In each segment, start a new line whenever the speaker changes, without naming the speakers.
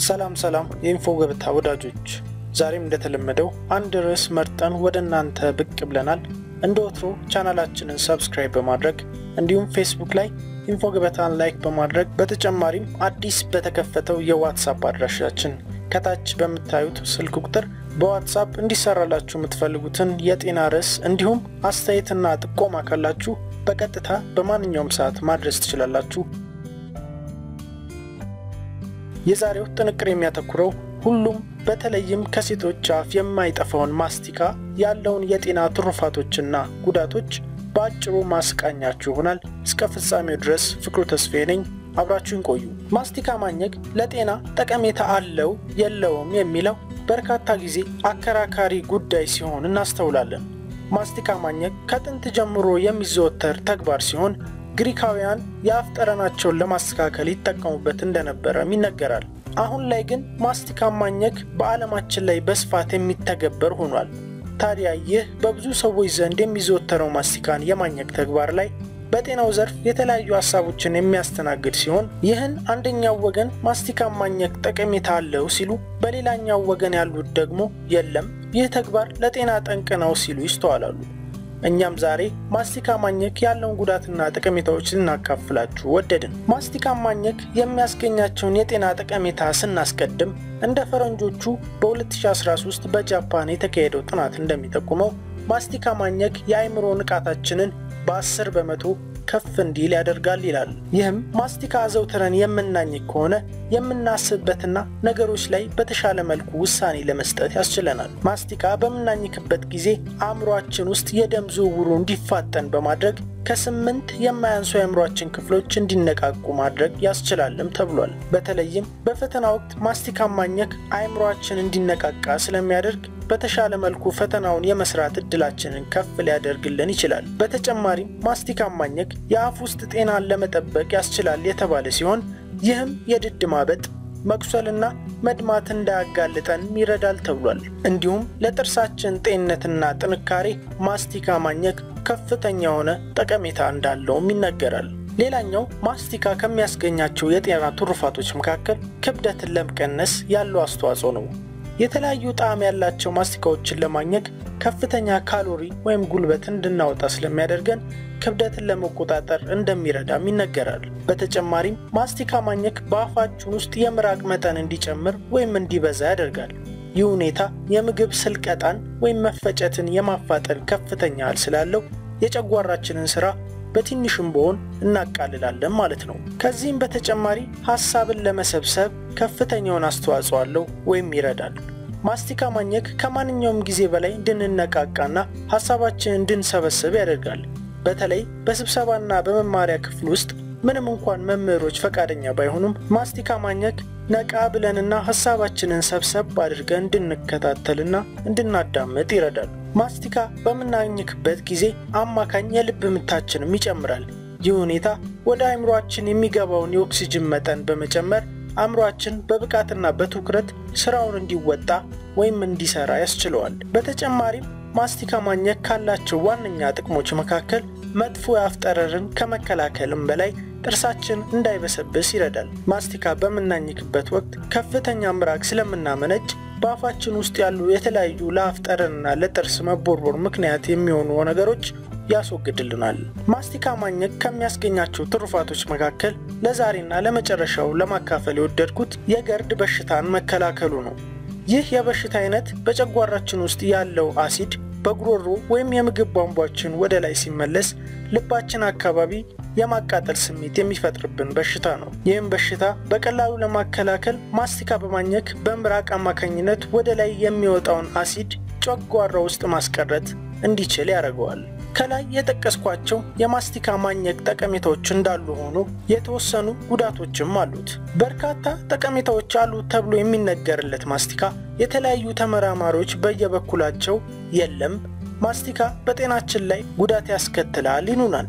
ሰላም ሰላም የኢንፎ ገበታ ወዳጆች፣ ዛሬም እንደተለመደው አንድ ርዕስ መርጠን ወደ እናንተ ብቅ ብለናል። እንደ ወትሮ ቻናላችንን subscribe በማድረግ እንዲሁም ፌስቡክ ላይ ኢንፎ ገበታን like በማድረግ በተጨማሪም አዲስ በተከፈተው የዋትሳፕ አድራሻችን ከታች በምታዩት ስልክ ቁጥር በዋትሳፕ እንዲሰራላችሁ የምትፈልጉትን የጤና ርዕስ እንዲሁም አስተያየትና ጥቆማ ካላችሁ በቀጥታ በማንኛውም ሰዓት ማድረስ ትችላላችሁ። የዛሬው ጥንቅር የሚያተኩረው ሁሉም በተለይም ከሴቶች አፍ የማይጠፋውን ማስቲካ ያለውን የጤና ትሩፋቶችና ጉዳቶች በአጭሩ ማስቃኛችሁ ይሆናል። እስከ ፍጻሜው ድረስ ፍቅሩ ተስፋዬ ነኝ። አብራችሁን ቆዩ። ማስቲካ ማኘክ ለጤና ጠቀሜታ አለው የለውም የሚለው በርካታ ጊዜ አከራካሪ ጉዳይ ሲሆን እናስተውላለን። ማስቲካ ማኘክ ከጥንት ጀምሮ የሚዘወተር ተግባር ሲሆን ግሪካውያን የአፍ ጠረናቸውን ለማስተካከል ይጠቀሙበት እንደነበረም ይነገራል። አሁን ላይ ግን ማስቲካ ማኘክ በዓለማችን ላይ በስፋት የሚተገበር ሆኗል። ታዲያ ይህ በብዙ ሰዎች ዘንድ የሚዘወተረው ማስቲካን የማኘክ ተግባር ላይ በጤናው ዘርፍ የተለያዩ ሀሳቦችን የሚያስተናግድ ሲሆን ይህን አንደኛው ወገን ማስቲካ ማኘክ ጠቀሜታ አለው ሲሉ፣ በሌላኛው ወገን ያሉት ደግሞ የለም ይህ ተግባር ለጤና ጠንቅ ነው ሲሉ ይስተዋላሉ። እኛም ዛሬ ማስቲካ ማኘክ ያለውን ጉዳትና ጠቀሜታዎች ልናካፍላችሁ ወደድን። ማስቲካ ማኘክ የሚያስገኛቸውን የጤና ጠቀሜታ ስናስቀድም እንደ ፈረንጆቹ በ2013 በጃፓን የተካሄደው ጥናት እንደሚጠቁመው ማስቲካ ማኘክ የአእምሮ ንቃታችንን በ10 በመቶ ከፍ እንዲል ያደርጋል ይላል። ይህም ማስቲካ አዘውትረን የምናኝክ ከሆነ የምናስብበትና ነገሮች ላይ በተሻለ መልኩ ውሳኔ ለመስጠት ያስችለናል። ማስቲካ በምናኝክበት ጊዜ አእምሯችን ውስጥ የደም ዝውውሩ እንዲፋጠን በማድረግ ከስምንት የማያንሱ የአእምሯችን ክፍሎች እንዲነቃቁ ማድረግ ያስችላልም ተብሏል። በተለይም በፈተና ወቅት ማስቲካ ማኘክ አእምሯችን እንዲነቃቃ ስለሚያደርግ በተሻለ መልኩ ፈተናውን የመስራት እድላችንን ከፍ ሊያደርግልን ይችላል። በተጨማሪም ማስቲካ ማኘክ የአፍ ውስጥ ጤናን ለመጠበቅ ያስችላል የተባለ ሲሆን ይህም የድድ ማበጥ መቁሰልና መድማት እንዳያጋልጠን ይረዳል ተብሏል። እንዲሁም ለጥርሳችን ጤንነትና ጥንካሬ ማስቲካ ማኘክ ከፍተኛ የሆነ ጠቀሜታ እንዳለውም ይነገራል። ሌላኛው ማስቲካ ከሚያስገኛቸው የጤና ትሩፋቶች መካከል ክብደትን ለመቀነስ ያለው አስተዋጽኦ ነው። የተለያዩ ጣዕም ያላቸው ማስቲካዎችን ለማኘክ ከፍተኛ ካሎሪ ወይም ጉልበት እንድናወጣ ስለሚያደርገን ክብደትን ለመቆጣጠር እንደሚረዳም ይነገራል። በተጨማሪም ማስቲካ ማኘክ በአፋችን ውስጥ የምራቅ መጠን እንዲጨምር ወይም እንዲበዛ ያደርጋል። ይህ ሁኔታ የምግብ ስልቀጣን ወይም መፈጨትን የማፋጠን ከፍተኛ ኃይል ስላለው የጨጓራችንን ስራ በትንሹም በሆን እናቃልላለን ማለት ነው። ከዚህም በተጨማሪ ሀሳብን ለመሰብሰብ ከፍተኛውን አስተዋጽኦ አለው ወይም ይረዳል። ማስቲካ ማኘክ ከማንኛውም ጊዜ በላይ እንድንነቃቃና ሀሳባችንን እንድንሰበስብ ያደርጋል። በተለይ በስብሰባና በመማሪያ ክፍል ውስጥ ምንም እንኳን መምህሮች ፈቃደኛ ባይሆኑም ማስቲካ ማኘክ ነቃ ብለንና ሀሳባችንን ሰብሰብ አድርገን እንድንከታተልና እንድናዳምጥ ይረዳል። ማስቲካ በምናኝክበት ጊዜ አማካኝ የልብ ምታችንም ይጨምራል። ይህ ሁኔታ ወደ አእምሯችን የሚገባውን የኦክሲጅን መጠን በመጨመር አእምሯችን በብቃትና በትኩረት ስራውን እንዲወጣ ወይም እንዲሰራ ያስችለዋል። በተጨማሪም ማስቲካ ማኘክ ካላቸው ዋነኛ ጥቅሞች መካከል መጥፎ የአፍ ጠረርን ከመከላከልም በላይ ጥርሳችን እንዳይበሰብስ ይረዳል። ማስቲካ በምናኝክበት ወቅት ከፍተኛ ምራቅ ስለምናመነጭ በአፋችን ውስጥ ያሉ የተለያዩ ለአፍ ጠረንና ለጥርስ መቦርቦር ምክንያት የሚሆኑ ነገሮች ያስወግድልናል። ማስቲካ ማኘክ ከሚያስገኛቸው ትሩፋቶች መካከል ለዛሬና ለመጨረሻው ለማካፈል የወደድኩት የ GERD በሽታን መከላከሉ ነው። ይህ የበሽታ አይነት በጨጓራችን ውስጥ ያለው አሲድ በጉሮሮ ወይም የምግብ ቧንቧችን ወደ ላይ ሲመለስ ልባችን አካባቢ የማቃጠል ስሜት የሚፈጥርብን በሽታ ነው። ይህም በሽታ በቀላሉ ለማከላከል ማስቲካ በማኘክ በምራቅ አማካኝነት ወደ ላይ የሚወጣውን አሲድ ጨጓራ ውስጥ ማስቀረት እንዲችል ያደርገዋል። ከላይ የጠቀስኳቸው የማስቲካ ማኘክ ጠቀሜታዎች እንዳሉ ሆኖ የተወሰኑ ጉዳቶችም አሉት። በርካታ ጠቀሜታዎች አሉት ተብሎ የሚነገርለት ማስቲካ የተለያዩ ተመራማሪዎች በየበኩላቸው የለም ማስቲካ በጤናችን ላይ ጉዳት ያስከትላል ይሉናል።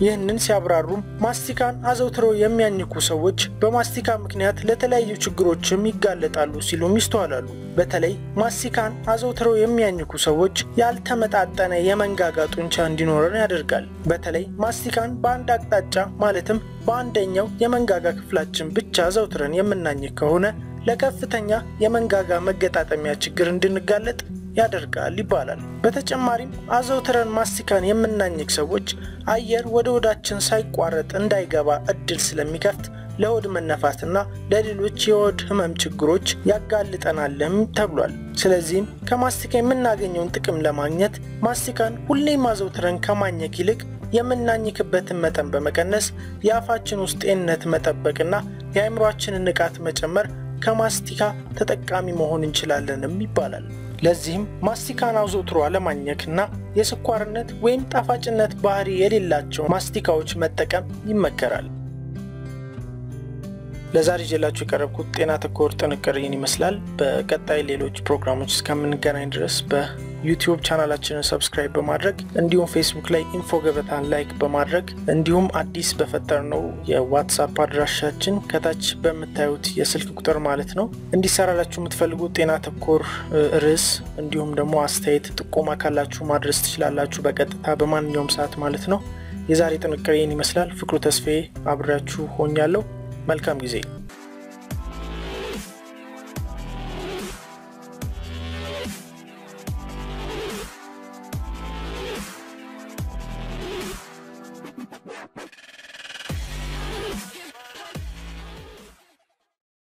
ይህንን ሲያብራሩም ማስቲካን አዘውትረው የሚያኝኩ ሰዎች በማስቲካ ምክንያት ለተለያዩ ችግሮችም ይጋለጣሉ ሲሉም ይስተዋላሉ። በተለይ ማስቲካን አዘውትረው የሚያኝኩ ሰዎች ያልተመጣጠነ የመንጋጋ ጡንቻ እንዲኖረን ያደርጋል። በተለይ ማስቲካን በአንድ አቅጣጫ ማለትም በአንደኛው የመንጋጋ ክፍላችን ብቻ አዘውትረን የምናኝክ ከሆነ ለከፍተኛ የመንጋጋ መገጣጠሚያ ችግር እንድንጋለጥ ያደርጋል ይባላል። በተጨማሪም አዘውትረን ማስቲካን የምናኝክ ሰዎች አየር ወደ ሆዳችን ሳይቋረጥ እንዲገባ እድል ስለሚከፍት ለሆድ መነፋትና ለሌሎች የሆድ ህመም ችግሮች ያጋልጠናልም ተብሏል። ስለዚህም ከማስቲካ የምናገኘውን ጥቅም ለማግኘት ማስቲካን ሁሌም አዘውትረን ከማኘክ ይልቅ የምናኝክበትን መጠን በመቀነስ የአፋችን ውስጥ ጤንነት መጠበቅና የአእምሯችንን ንቃት መጨመር ከማስቲካ ተጠቃሚ መሆን እንችላለንም ይባላል። ለዚህም ማስቲካን አዘውትሮ አለማኘክና የስኳርነት ወይም ጣፋጭነት ባህሪ የሌላቸው ማስቲካዎች መጠቀም ይመከራል። ለዛሬ ይዤላችሁ የቀረብኩት ጤና ተኮር ጥንቅር ይህን ይመስላል። በቀጣይ ሌሎች ፕሮግራሞች እስከምንገናኝ ድረስ በዩቲዩብ ቻናላችንን subscribe በማድረግ እንዲሁም ፌስቡክ ላይ ኢንፎ ገበታን like በማድረግ እንዲሁም አዲስ በፈጠርነው የዋትሳፕ አድራሻችን ከታች በምታዩት የስልክ ቁጥር ማለት ነው እንዲሰራላችሁ የምትፈልጉት ጤና ተኮር ርዕስ እንዲሁም ደግሞ አስተያየት፣ ጥቆማ ካላችሁ ማድረስ ትችላላችሁ በቀጥታ በማንኛውም ሰዓት ማለት ነው። የዛሬ ጥንቅር ይህን ይመስላል። ፍቅሩ ተስፋዬ አብሬያችሁ ሆኛለሁ። መልካም ጊዜ